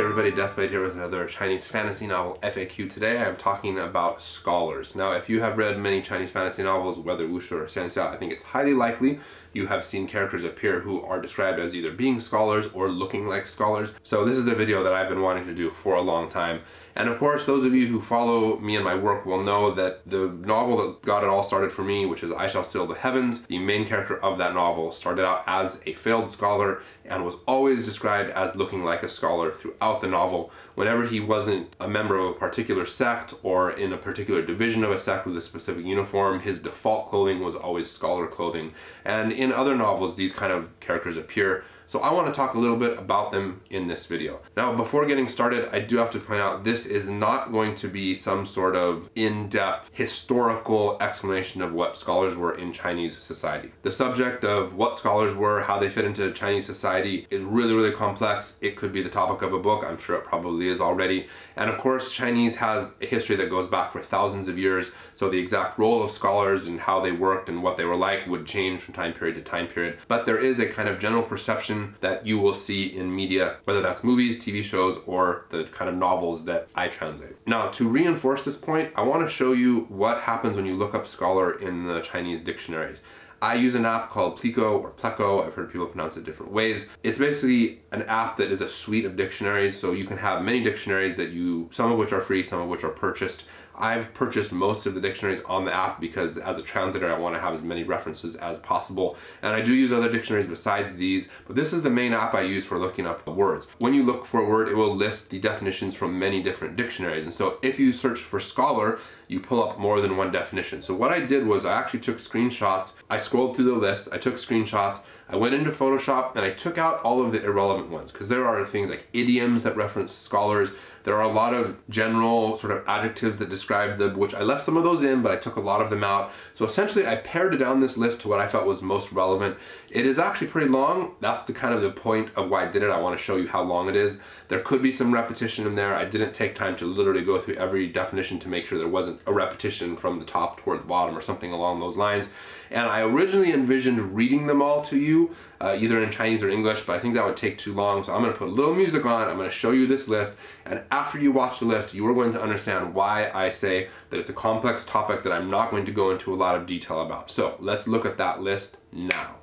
everybody, Deathblade here with another Chinese fantasy novel FAQ. Today I am talking about scholars. Now if you have read many Chinese fantasy novels, whether wuxia or xianxia, I think it's highly likely you have seen characters appear who are described as either being scholars or looking like scholars. So this is a video that I've been wanting to do for a long time. And of course, those of you who follow me and my work will know that the novel that got it all started for me, which is I Shall Seal the Heavens, the main character of that novel started out as a failed scholar and was always described as looking like a scholar throughout the novel. Whenever he wasn't a member of a particular sect or in a particular division of a sect with a specific uniform, his default clothing was always scholar clothing. And in other novels, these kind of characters appear so I want to talk a little bit about them in this video. Now, before getting started, I do have to point out this is not going to be some sort of in-depth historical explanation of what scholars were in Chinese society. The subject of what scholars were, how they fit into Chinese society is really, really complex. It could be the topic of a book. I'm sure it probably is already. And of course, Chinese has a history that goes back for thousands of years. So the exact role of scholars and how they worked and what they were like would change from time period to time period. But there is a kind of general perception that you will see in media, whether that's movies, TV shows, or the kind of novels that I translate. Now, to reinforce this point, I want to show you what happens when you look up scholar in the Chinese dictionaries. I use an app called Pleco or Pleco. I've heard people pronounce it different ways. It's basically an app that is a suite of dictionaries. So you can have many dictionaries that you, some of which are free, some of which are purchased. I've purchased most of the dictionaries on the app because as a translator I want to have as many references as possible and I do use other dictionaries besides these but this is the main app I use for looking up words. When you look for a word it will list the definitions from many different dictionaries and so if you search for scholar you pull up more than one definition. So what I did was I actually took screenshots, I scrolled through the list, I took screenshots, I went into Photoshop and I took out all of the irrelevant ones because there are things like idioms that reference scholars, there are a lot of general sort of adjectives that describe them, which I left some of those in, but I took a lot of them out. So essentially I pared down this list to what I felt was most relevant. It is actually pretty long. That's the kind of the point of why I did it. I want to show you how long it is. There could be some repetition in there. I didn't take time to literally go through every definition to make sure there wasn't a repetition from the top toward the bottom or something along those lines. And I originally envisioned reading them all to you, uh, either in Chinese or English, but I think that would take too long. So I'm gonna put a little music on, I'm gonna show you this list, and after you watch the list, you are going to understand why I say that it's a complex topic that I'm not going to go into a lot of detail about. So let's look at that list now.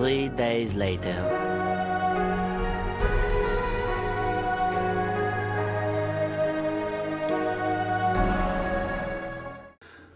Three days later.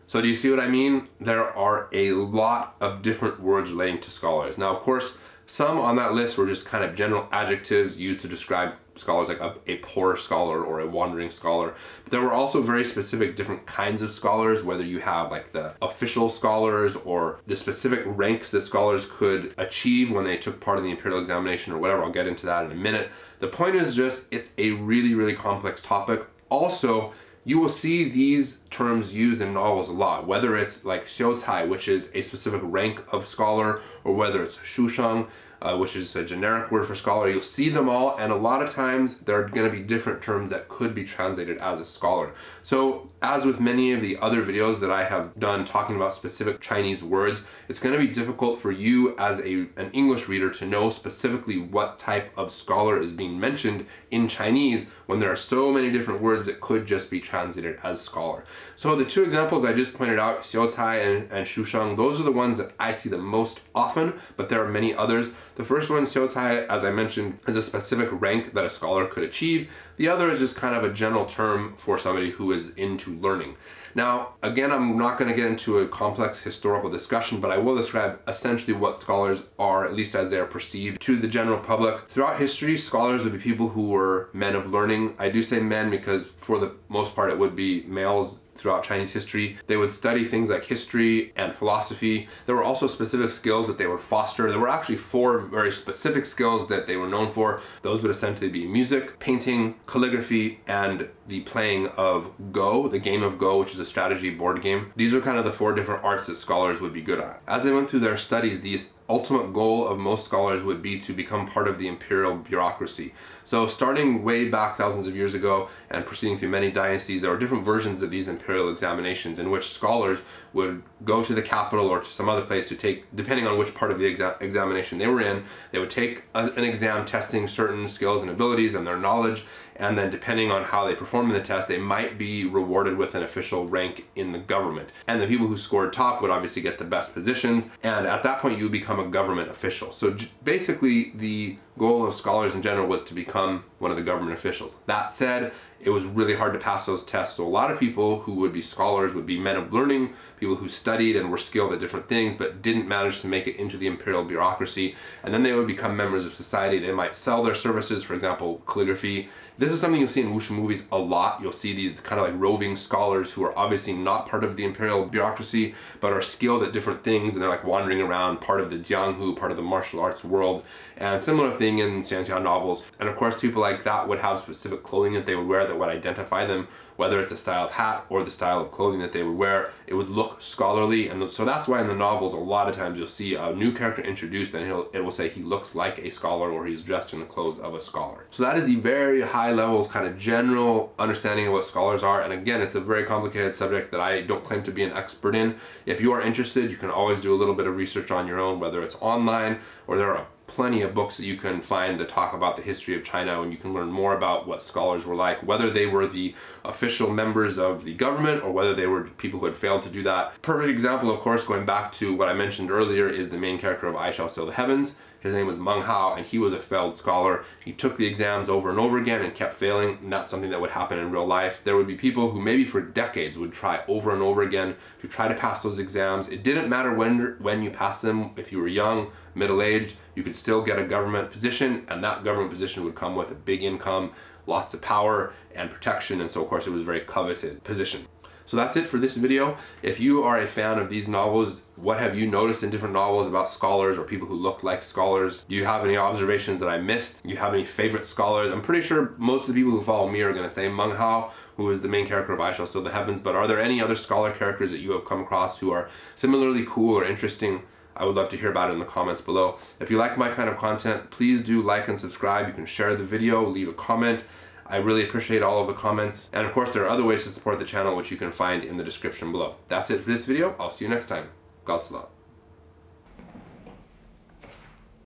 So do you see what I mean? There are a lot of different words relating to scholars. Now, of course, some on that list were just kind of general adjectives used to describe scholars like a, a, poor scholar or a wandering scholar. But there were also very specific different kinds of scholars, whether you have like the official scholars or the specific ranks that scholars could achieve when they took part in the imperial examination or whatever. I'll get into that in a minute. The point is just, it's a really, really complex topic. Also, you will see these terms used in novels a lot, whether it's like xiucai, which is a specific rank of scholar, or whether it's shusheng, uh, which is a generic word for scholar. You'll see them all, and a lot of times there are going to be different terms that could be translated as a scholar. So as with many of the other videos that I have done talking about specific Chinese words, it's going to be difficult for you as a, an English reader to know specifically what type of scholar is being mentioned in Chinese when there are so many different words that could just be translated as scholar. So the two examples I just pointed out, Xiucai and, and Shusheng, those are the ones that I see the most often, but there are many others. The first one, Xiucai, as I mentioned, is a specific rank that a scholar could achieve. The other is just kind of a general term for somebody who is into learning. Now, again, I'm not going to get into a complex historical discussion, but I will describe essentially what scholars are, at least as they are perceived to the general public. Throughout history, scholars would be people who were men of learning. I do say men because for the most part it would be males throughout Chinese history. They would study things like history and philosophy. There were also specific skills that they would foster. There were actually four very specific skills that they were known for. Those would essentially be music, painting, calligraphy, and the playing of Go, the game of Go, which is a strategy board game. These are kind of the four different arts that scholars would be good at. As they went through their studies, the ultimate goal of most scholars would be to become part of the imperial bureaucracy. So starting way back thousands of years ago and proceeding through many dynasties, there were different versions of these imperial examinations in which scholars would go to the capital or to some other place to take, depending on which part of the exa examination they were in, they would take a, an exam testing certain skills and abilities and their knowledge and then depending on how they perform in the test, they might be rewarded with an official rank in the government. And the people who scored top would obviously get the best positions, and at that point you become a government official. So basically the goal of scholars in general was to become one of the government officials. That said, it was really hard to pass those tests. So a lot of people who would be scholars would be men of learning, people who studied and were skilled at different things but didn't manage to make it into the imperial bureaucracy. And then they would become members of society. They might sell their services, for example, calligraphy, this is something you'll see in wushu movies a lot. You'll see these kind of like roving scholars who are obviously not part of the imperial bureaucracy, but are skilled at different things and they're like wandering around part of the jianghu, part of the martial arts world. And similar thing in Xianxia novels. And of course people like that would have specific clothing that they would wear that would identify them whether it's a style of hat or the style of clothing that they would wear, it would look scholarly. And so that's why in the novels, a lot of times you'll see a new character introduced and he'll, it will say he looks like a scholar or he's dressed in the clothes of a scholar. So that is the very high level kind of general understanding of what scholars are. And again, it's a very complicated subject that I don't claim to be an expert in. If you are interested, you can always do a little bit of research on your own, whether it's online or there are plenty of books that you can find that talk about the history of China and you can learn more about what scholars were like, whether they were the official members of the government or whether they were people who had failed to do that. Perfect example, of course, going back to what I mentioned earlier is the main character of I Shall Seal the Heavens. His name was Meng Hao and he was a failed scholar. He took the exams over and over again and kept failing. Not something that would happen in real life. There would be people who maybe for decades would try over and over again to try to pass those exams. It didn't matter when, when you passed them, if you were young, middle-aged, you could still get a government position and that government position would come with a big income, lots of power and protection and so of course it was a very coveted position. So that's it for this video. If you are a fan of these novels, what have you noticed in different novels about scholars or people who look like scholars? Do you have any observations that I missed? Do you have any favorite scholars? I'm pretty sure most of the people who follow me are going to say Meng Hao, who is the main character of I Shall Seal the Heavens, but are there any other scholar characters that you have come across who are similarly cool or interesting? I would love to hear about it in the comments below. If you like my kind of content, please do like and subscribe. You can share the video, leave a comment. I really appreciate all of the comments. And of course, there are other ways to support the channel, which you can find in the description below. That's it for this video. I'll see you next time. God's love.